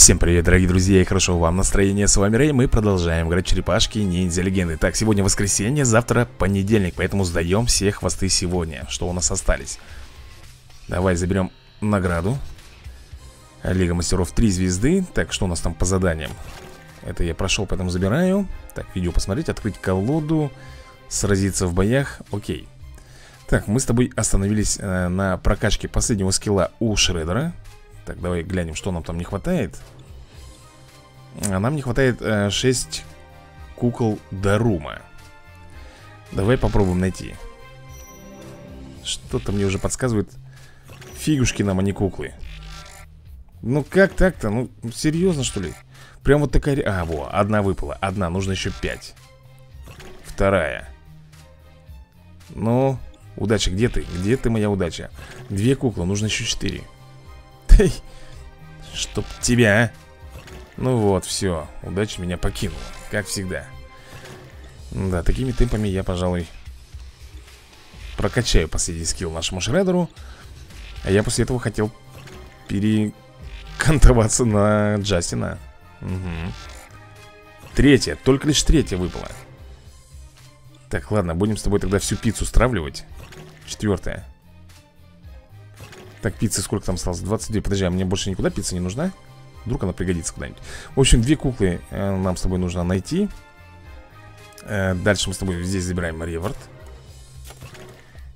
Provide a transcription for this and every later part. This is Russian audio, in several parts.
Всем привет, дорогие друзья, и хорошо вам настроение, с вами Рэй, мы продолжаем играть черепашки ниндзя легенды Так, сегодня воскресенье, завтра понедельник, поэтому сдаем все хвосты сегодня, что у нас остались? Давай заберем награду. Лига мастеров 3 звезды, так, что у нас там по заданиям? Это я прошел, поэтому забираю. Так, видео посмотреть, открыть колоду, сразиться в боях, окей. Так, мы с тобой остановились э, на прокачке последнего скилла у Шредера так, давай глянем, что нам там не хватает а Нам не хватает э, 6 кукол Дарума Давай попробуем найти Что-то мне уже подсказывает Фигушки нам, а не куклы Ну как так-то? Ну, серьезно что ли? Прям вот такая... А, во, одна выпала Одна, нужно еще пять Вторая Ну, удача, где ты? Где ты, моя удача? Две куклы, нужно еще четыре Эй, чтоб тебя, а? Ну вот, все, удача меня покинула Как всегда. Да, такими темпами я, пожалуй Прокачаю последний скилл нашему шредеру. А я после этого хотел Перекантоваться на Джастина. Угу. Третья, только лишь третья выпала Так, ладно, будем с тобой тогда всю пиццу стравливать. Четвертая так, пиццы сколько там осталось? 22. Подожди, а мне больше никуда пицца не нужна? Вдруг она пригодится когда-нибудь. В общем, две куклы э, нам с тобой нужно найти. Э, дальше мы с тобой здесь забираем реворд.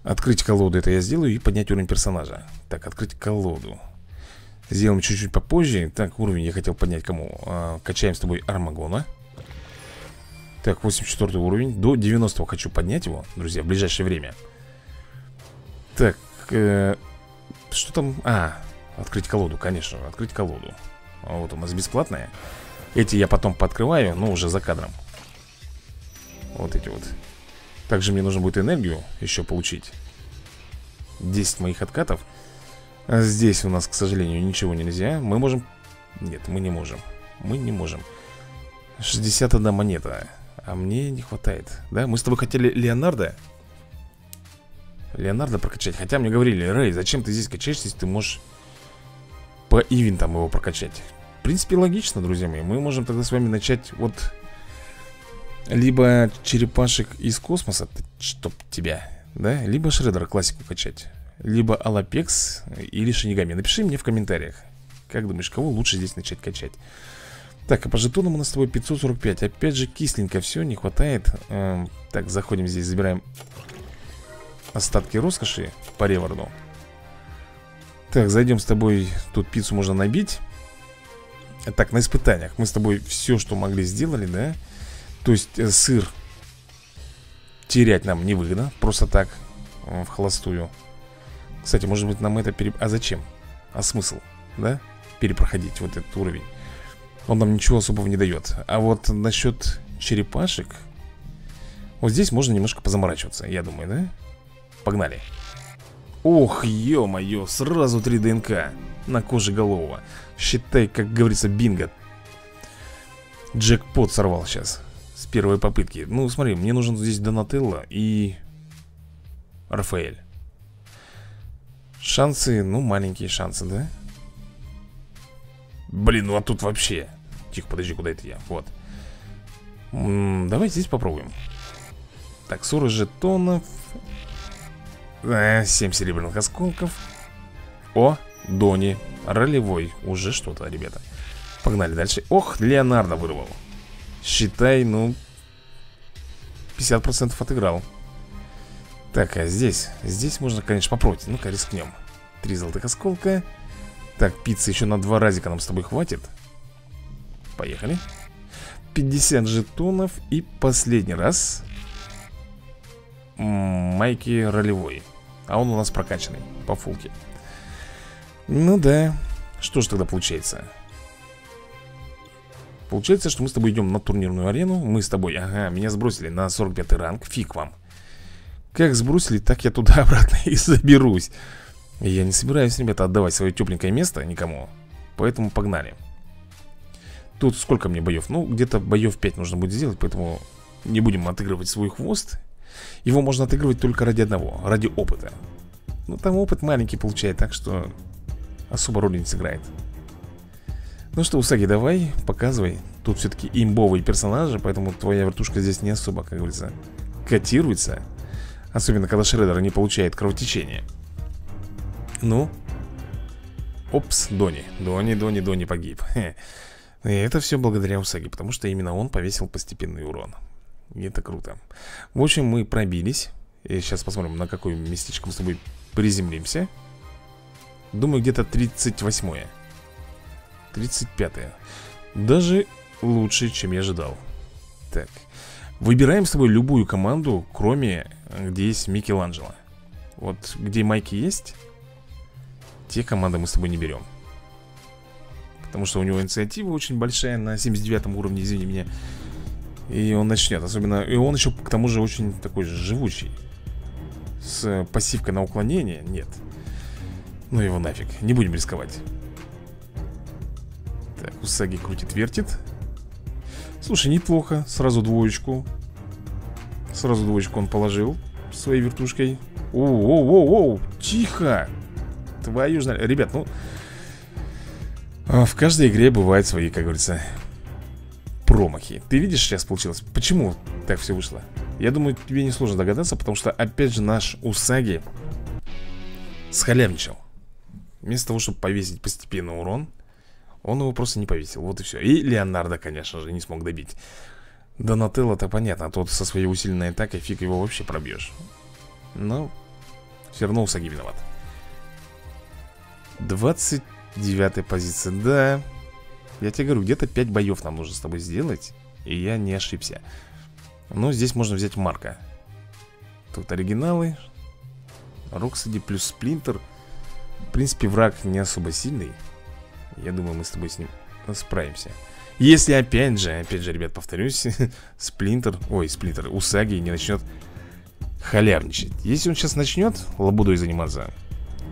Открыть колоду, это я сделаю, и поднять уровень персонажа. Так, открыть колоду. Сделаем чуть-чуть попозже. Так, уровень я хотел поднять кому? Э, качаем с тобой Армагона. Так, 84 уровень. До 90 хочу поднять его, друзья, в ближайшее время. Так, э, что там? А, открыть колоду, конечно, открыть колоду. А Вот у нас бесплатная. Эти я потом подкрываю, но уже за кадром. Вот эти вот. Также мне нужно будет энергию еще получить. 10 моих откатов. А Здесь у нас, к сожалению, ничего нельзя. Мы можем... Нет, мы не можем. Мы не можем. 61 монета. А мне не хватает. Да, мы с тобой хотели Леонардо Леонардо прокачать. Хотя мне говорили, Рэй, зачем ты здесь качаешься, если ты можешь по ивентам его прокачать? В принципе, логично, друзья мои. Мы можем тогда с вами начать вот Либо черепашек из космоса Чтоб тебя, да? Либо Шредера классику качать Либо Алапекс или Шинигами. Напиши мне в комментариях Как думаешь, кого лучше здесь начать качать? Так, а по жетонам у нас с тобой 545 Опять же кисленько все, не хватает. Эм, Так, заходим здесь, забираем остатки роскоши по реварду Так, зайдем с тобой Тут пиццу можно набить Так, на испытаниях Мы с тобой все, что могли, сделали, да? То есть э, сыр Терять нам невыгодно Просто так, э, в холостую Кстати, может быть нам это пере... А зачем? А смысл, да? Перепроходить вот этот уровень Он нам ничего особого не дает А вот насчет черепашек Вот здесь можно немножко позаморачиваться Я думаю, да? Погнали. Ох, ё-моё, сразу 3 ДНК На коже голового Считай, как говорится, бинго. Джекпот сорвал сейчас С первой попытки. Ну, смотри, мне нужен здесь Донателло и Рафаэль. Шансы, ну, маленькие шансы, да? Блин, ну а тут вообще. Тихо, подожди, куда это я? Вот. М -м, Давай здесь попробуем. Так, 40 жетонов 7 серебряных осколков. О, Дони Ролевой. Уже что-то, ребята. Погнали дальше. Ох, Леонардо вырвал. Считай, ну 50% отыграл. Так, а здесь? Здесь можно, конечно, попробовать. Ну-ка, рискнем. Три золотых осколка. Так, пиццы еще на два разика нам с тобой хватит. Поехали. 50 жетонов. И последний раз. Майки ролевой а он у нас прокачанный по фулке. Ну да. Что же тогда получается? Получается, что мы с тобой идем на турнирную арену. Мы с тобой, ага, меня сбросили на 45 ранг. Фиг вам. Как сбросили, так я туда обратно и заберусь. Я не собираюсь, ребята, отдавать свое тепленькое место никому. Поэтому погнали. Тут сколько мне боев? Ну, где-то боев 5 нужно будет сделать Поэтому не будем отыгрывать свой хвост его можно отыгрывать только ради одного, ради опыта. Ну там опыт маленький получает, так что особо роли не сыграет. Ну что, Усаги, давай, показывай. Тут все-таки имбовые персонажи Поэтому твоя вертушка здесь не особо, как говорится Котируется. Особенно, когда Шредер не получает кровотечение Ну? Опс, Дони. Дони, Дони, Дони погиб. И это все благодаря Усаги Потому что именно он повесил постепенный урон И это круто. В общем, мы пробились. И сейчас посмотрим, на какое местечко мы с тобой приземлимся. Думаю, где-то 38-е 35-е Даже лучше, чем я ожидал. Так. Выбираем с тобой любую команду, кроме где есть Микеланджело. Вот где майки есть Те команды мы с тобой не берем. Потому что у него инициатива очень большая На 79 уровне, извини меня И он начнет Особенно, и он еще к тому же очень такой живучий. С пассивкой на уклонение? Нет. Ну его нафиг, не будем рисковать. Так, Усаги крутит-вертит Слушай, неплохо. Сразу двоечку. Сразу двоечку он положил Своей вертушкой. Оу-оу-оу-оу Тихо! Твою же... Ребят, ну а, В каждой игре бывают свои, как говорится Промахи Ты видишь, сейчас получилось? Почему так все вышло? Я думаю, тебе не сложно догадаться Потому что, опять же, наш Усаги Схалявничал Вместо того, чтобы повесить постепенно урон Он его просто не повесил, вот и все И Леонардо, конечно же, не смог добить Донателло-то понятно, а тот со своей усиленной атакой фиг его вообще пробьешь. Но все равно Усаги виноват. 29 позиция, да. Я тебе говорю, где-то 5 боев нам нужно с тобой сделать. И я не ошибся. Но здесь можно взять Марка. Тут оригиналы. Роксади плюс Сплинтер. В принципе, враг не особо сильный. Я думаю, мы с тобой с ним справимся. Если опять же, опять же, ребят, повторюсь Сплинтер, ой, Сплинтер, Усаги не начнет халявничать Если он сейчас начнет лабудой заниматься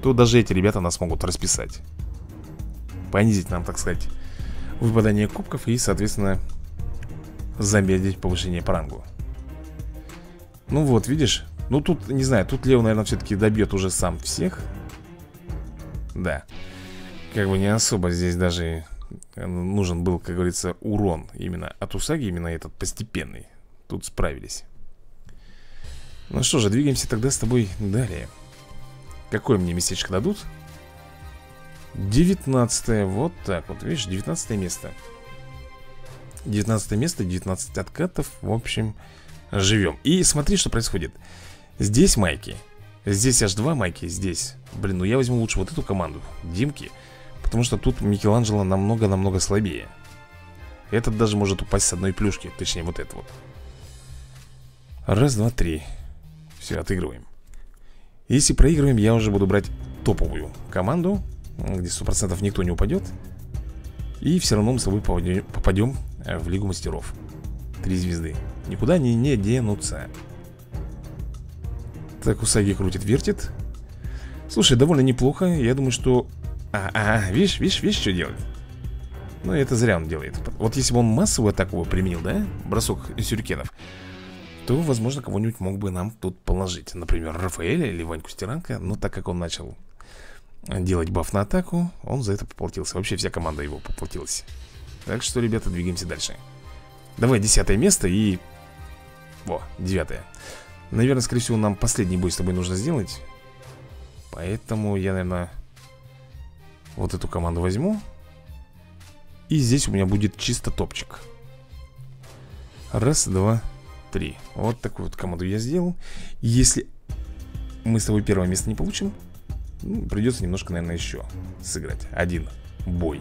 То даже эти ребята нас могут расписать Понизить нам, так сказать Выпадание кубков и, соответственно Замедлить повышение по рангу Ну вот, видишь Ну тут, не знаю, тут Лео, наверное, все-таки добьет уже сам всех Да Как бы не особо здесь даже нужен был, как говорится, урон именно от Усаги, именно этот постепенный. Тут справились. Ну что же, двигаемся тогда с тобой далее. Какое мне местечко дадут? 19 вот так вот, видишь, 19 место. 19 место, 19 откатов В общем, живем. И смотри, что происходит. Здесь майки Здесь аж два майки, здесь. Блин, ну я возьму лучше вот эту команду Димки Потому что тут Микеланджело намного-намного слабее. Этот даже может упасть с одной плюшки Точнее, вот это вот. Раз, два, три. Все, отыгрываем. Если проигрываем, я уже буду брать топовую команду Где 100% никто не упадет. И все равно мы с тобой попадем э, в Лигу Мастеров. Три звезды. Никуда они не денутся. Так, Усаги крутит-вертит Слушай, довольно неплохо. Я думаю, что а, а, видишь, видишь, видишь, что делает? Ну, это зря он делает. Вот если бы он массовую атаку применил, да? Бросок сюрикенов То, возможно, кого-нибудь мог бы нам тут положить. Например, Рафаэля или Ваньку Стиранка Но так как он начал делать баф на атаку Он за это поплатился. Вообще вся команда его поплатилась. Так что, ребята, двигаемся дальше. Давай десятое место и... Во, девятое. Наверное, скорее всего, нам последний бой с тобой нужно сделать. Поэтому я, наверное вот эту команду возьму. И здесь у меня будет чисто топчик. Раз, два, три. Вот такую вот команду я сделал. Если мы с тобой первое место не получим ну, Придется немножко, наверное, еще сыграть Один бой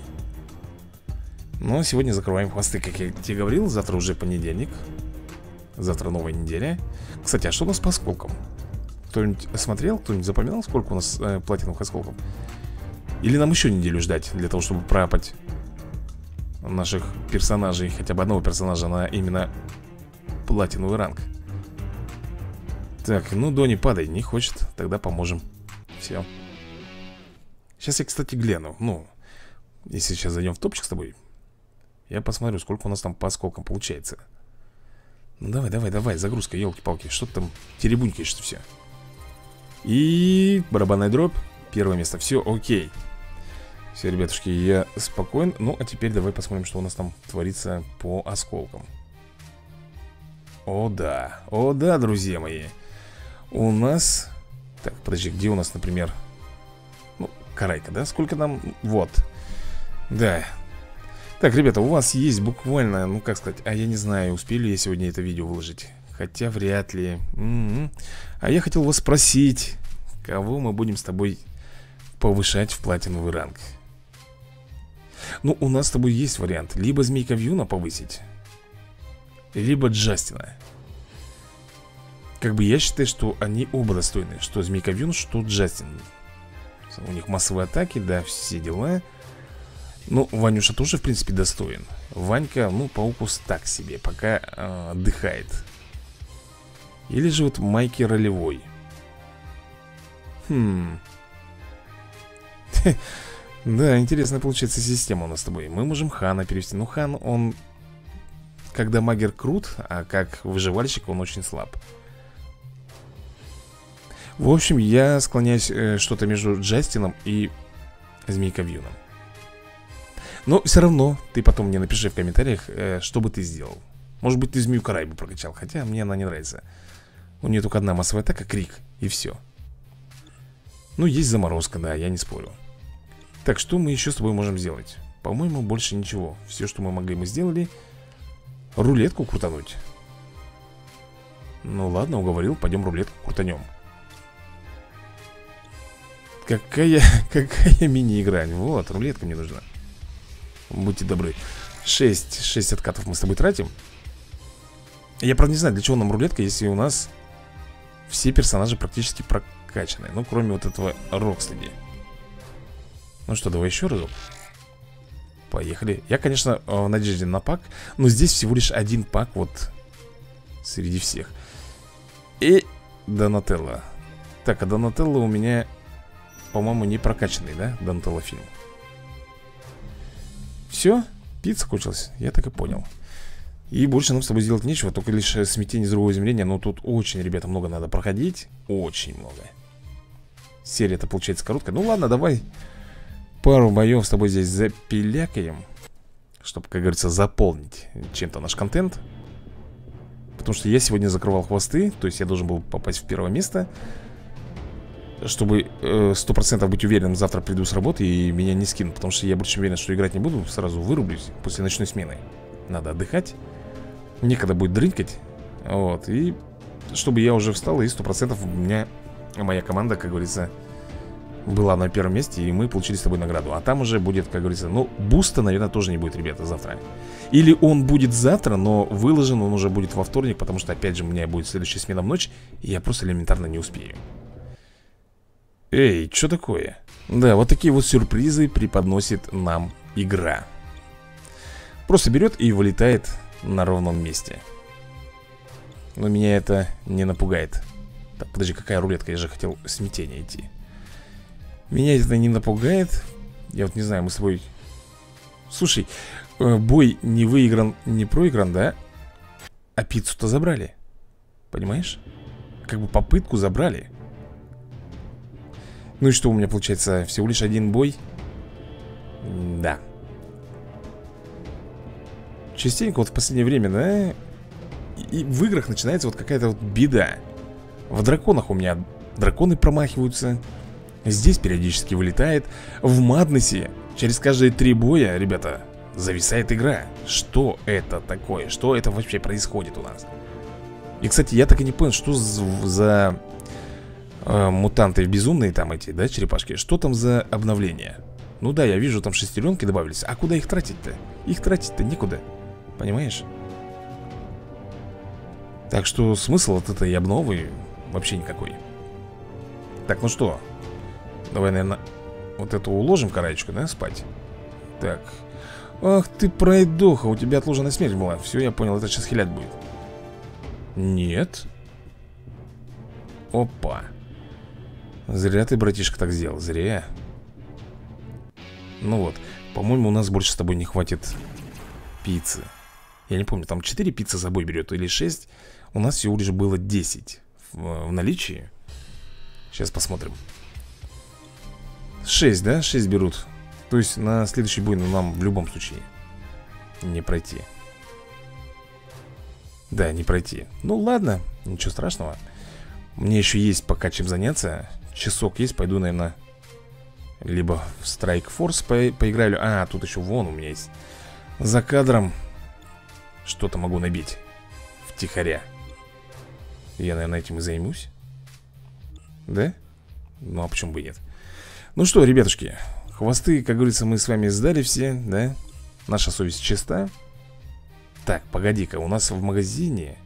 Но сегодня закрываем хвосты, как я тебе говорил Завтра уже понедельник Завтра новая неделя Кстати, а что у нас по осколкам? Кто-нибудь смотрел, кто-нибудь запоминал, сколько у нас э, платиновых осколков? Или нам еще неделю ждать для того, чтобы пропать наших персонажей, хотя бы одного персонажа на именно платиновый ранг. Так, ну, Дони, падай, не хочет, тогда поможем. Все. Сейчас я, кстати, гляну. Ну, если сейчас зайдем в топчик с тобой, я посмотрю, сколько у нас там по осколкам получается. Ну, давай, давай, давай, загрузка, елки-палки. Что ты там теребунькаешь-то все? И барабанная дробь. Первое место. Все окей. Все, ребятушки, я спокоен Ну, а теперь давай посмотрим, что у нас там творится по осколкам О, да, о, да, друзья мои У нас... Так, подожди, где у нас, например... Карайка, да? Сколько нам... Вот. Да. Так, ребята, у вас есть буквально, ну, как сказать А я не знаю, успели я сегодня это видео выложить. Хотя вряд ли. М-м. А я хотел вас спросить Кого мы будем с тобой повышать в платиновый ранг? Ну, у нас с тобой есть вариант. Либо Змейка Вьюна повысить Либо Джастина. Как бы я считаю, что они оба достойны. Что Змейка Вьюн, что Джастин У них массовые атаки, да, все дела. Ну, Ванюша тоже, в принципе, достоин. Ванька, ну, по укус так себе Пока э, отдыхает. Или же вот Майки ролевой. Хм. Да, интересная получается система у нас с тобой. Мы можем Хана перевести. Ну, Хан, он... Когда магер крут, а как выживальщик он очень слаб В общем, я склоняюсь э, что-то между Джастином и Змейковьюном Но все равно ты потом мне напиши в комментариях, э, что бы ты сделал. Может быть, ты Змею Карай бы прокачал Хотя мне она не нравится. У нее только одна массовая атака, крик, и все Ну, есть заморозка, да, я не спорю. Так, что мы еще с тобой можем сделать? По-моему, больше ничего. Все, что мы могли, мы сделали. Рулетку крутануть. Ну ладно, уговорил, пойдем рулетку крутанем Какая, какая мини-игра Вот, рулетка мне нужна. Будьте добры. 6, 6 откатов мы с тобой тратим. Я, правда, не знаю, для чего нам рулетка Если у нас все персонажи практически прокачаны Ну, кроме вот этого Рокстеди. Ну что, давай еще разок. Поехали. Я, конечно, в надежде на пак Но здесь всего лишь один пак вот Среди всех. И Донателло. Так, а Донателло у меня По-моему, не прокачанный, да? Донателло фильм Все? Пицца кончилась? Я так и понял и больше нам с тобой сделать нечего Только лишь смятение из другого измерения Но тут очень, ребята, много надо проходить Очень много Серия это получается короткая Ну ладно, давай пару боев с тобой здесь запилякаем Чтобы, как говорится, заполнить чем-то наш контент Потому что я сегодня закрывал хвосты То есть я должен был попасть в первое место Чтобы сто процентов быть уверенным Завтра приду с работы и меня не скинут Потому что я больше уверен, что играть не буду Сразу вырублюсь после ночной смены Надо отдыхать Некогда будет дрынкать Вот, и чтобы я уже встал И сто процентов у меня моя команда, как говорится, была на первом месте, и мы получили с тобой награду. А там уже будет, как говорится, ну, буста, наверное, тоже не будет, ребята, завтра. Или он будет завтра, но выложен он уже будет во вторник, потому что, опять же, у меня будет следующая смена в ночь, и я просто элементарно не успею. Эй, что такое? Да, вот такие вот сюрпризы преподносит нам игра. Просто берет и вылетает на ровном месте. Но меня это не напугает. Так, подожди, какая рулетка? Я же хотел смятение идти. Меня это не напугает Я вот не знаю, мы с тобой Слушай, э, бой не выигран, не проигран, да? А пиццу-то забрали Понимаешь? Как бы попытку забрали Ну и что у меня получается? Всего лишь один бой? Да Частенько вот в последнее время, да? И в играх начинается вот какая-то вот беда В драконах у меня драконы промахиваются Здесь периодически вылетает В Маднесе через каждые три боя, ребята, зависает игра Что это такое? Что это вообще происходит у нас? И, кстати, я так и не понял, что за э, мутанты безумные там эти, да, черепашки Что там за обновление? Ну да, я вижу, там шестеренки добавились. А куда их тратить-то? Их тратить-то некуда. Понимаешь? Так что смысл от этой обновы вообще никакой. Так, ну что, Давай, наверное, вот эту уложим караечку, да, спать? Так. Ах ты пройдоха, у тебя отложенная смерть была. Все, я понял, это сейчас хилять будет. Нет. Опа Зря ты, братишка, так сделал, зря. Ну вот, по-моему, у нас больше с тобой не хватит пиццы. Я не помню, там 4 пиццы за собой берет или 6 У нас всего лишь было 10 в, в наличии. Сейчас посмотрим. 6, да? 6 берут. То есть на следующий бой ну, нам в любом случае не пройти. Да, не пройти. Ну ладно, ничего страшного. Мне еще есть пока чем заняться Часок есть, пойду, наверное Либо в Strike Force по поиграю. А, тут еще вон у меня есть. За кадром Что-то могу набить Втихаря. Я, наверное, этим и займусь. Да? Ну, а почему бы нет? Ну что, ребятушки Хвосты, как говорится, мы с вами сдали все, да? Наша совесть чиста. Так, погоди-ка, у нас в магазине.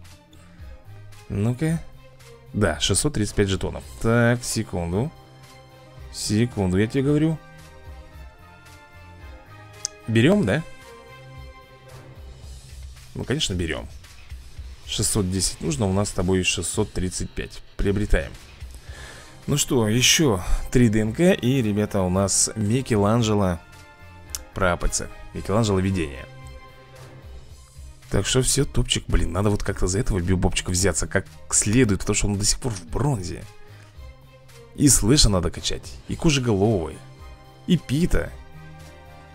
Ну-ка Да, 635 жетонов. Так, секунду. Секунду, я тебе говорю. Берем, да? Ну, конечно, берем. 610 нужно, у нас с тобой 635 Приобретаем. Ну что, еще 3 ДНК И, ребята, у нас Микеланджело АПЦ. Микеланджело видение Так что все, топчик Блин, надо вот как-то за этого бибопчика взяться Как следует, потому что он до сих пор в бронзе. И слыша надо качать И кожеголовый И пита.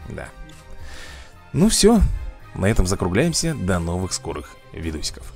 Да. Ну все, на этом закругляемся. До новых скорых видосиков